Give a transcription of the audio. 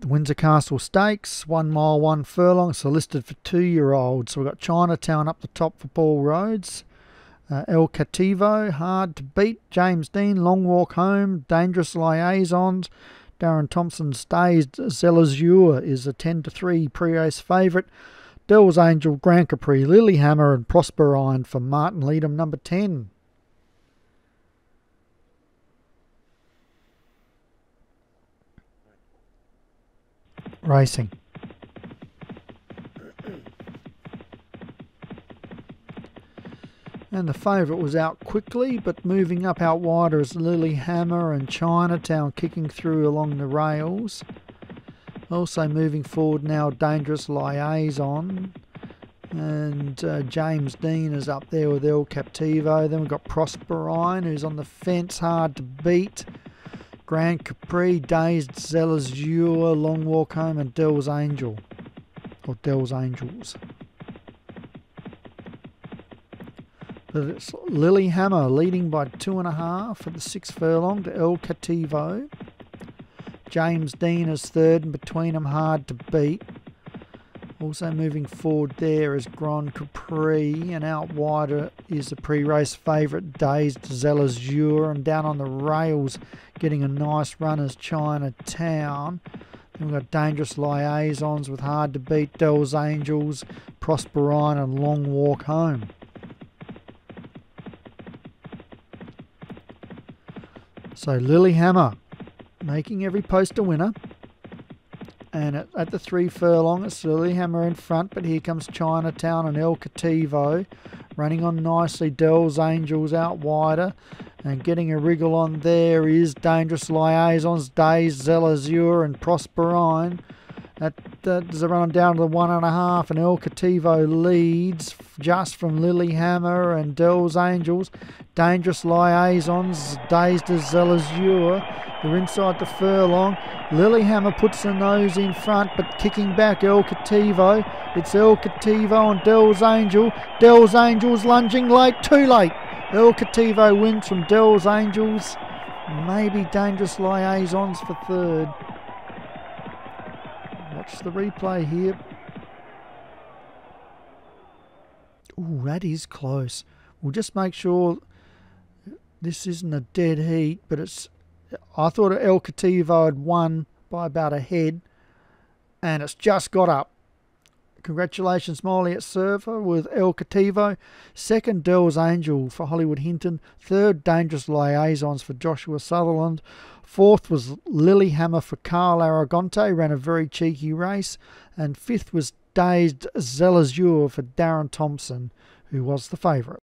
The Windsor Castle Stakes, one mile, one furlong. So listed for two year olds. So we've got Chinatown up the top for Paul Rhodes. Uh, El Cativo, hard to beat. James Dean, Long Walk Home, Dangerous Liaisons. Darren Thompson stays. Zelazure is a 10 to 3 pre race favourite. Dell's Angel, Grand Capri, Lilyhammer, and Prosperine for Martin Leadham, number 10. Racing. And the favourite was out quickly, but moving up out wider is Lilyhammer and Chinatown kicking through along the rails. Also moving forward now, Dangerous Liaison. And uh, James Dean is up there with El Cativo. Then we've got Prosperine, who's on the fence, hard to beat. Grand Capri, Dazed Zelazure, Long Walk Home, and Dell's Angel. Or Dell's Angels. It's Lilyhammer leading by two and a half at the six furlong to El Cativo. James Dean is third, and between them hard to beat. Also moving forward there is Grand Capri, and out wider is the pre-race favourite Dazed Zelazure, and down on the rails getting a nice run is Chinatown. Then we've got Dangerous Liaisons with hard to beat Dell's Angels, Prosperine, and Long Walk Home. So Lilyhammer making every post a winner. And at, at the three furlong, it's Lilyhammer in front, but here comes Chinatown and El Cativo running on nicely. Dell's Angels out wider. And getting a wriggle on there is Dangerous Liaisons, Days, Zelazure, and Prosperine. That, there's a run down to the one and a half, and El Cativo leads just from Lilyhammer and Dell's Angels. Dangerous Liaisons, Dazed as Zelazure. They're inside the furlong. Lilyhammer puts the nose in front, but kicking back El Cativo. It's El Cativo and Dell's Angel. Dell's Angels lunging late, too late. El Cativo wins from Dell's Angels. Maybe Dangerous Liaisons for third. Watch the replay here. Ooh, that is close. We'll just make sure this isn't a dead heat, but it's. I thought El Cativo had won by about a head, and it's just got up. Congratulations, Molly at Surfer with El Cativo. Second, Dell's Angel for Hollywood Hinton. Third, Dangerous Liaisons for Joshua Sutherland. Fourth was Lilyhammer for Carl Aragonte, ran a very cheeky race. And fifth was Dazed Zelazure for Darren Thompson, who was the favourite.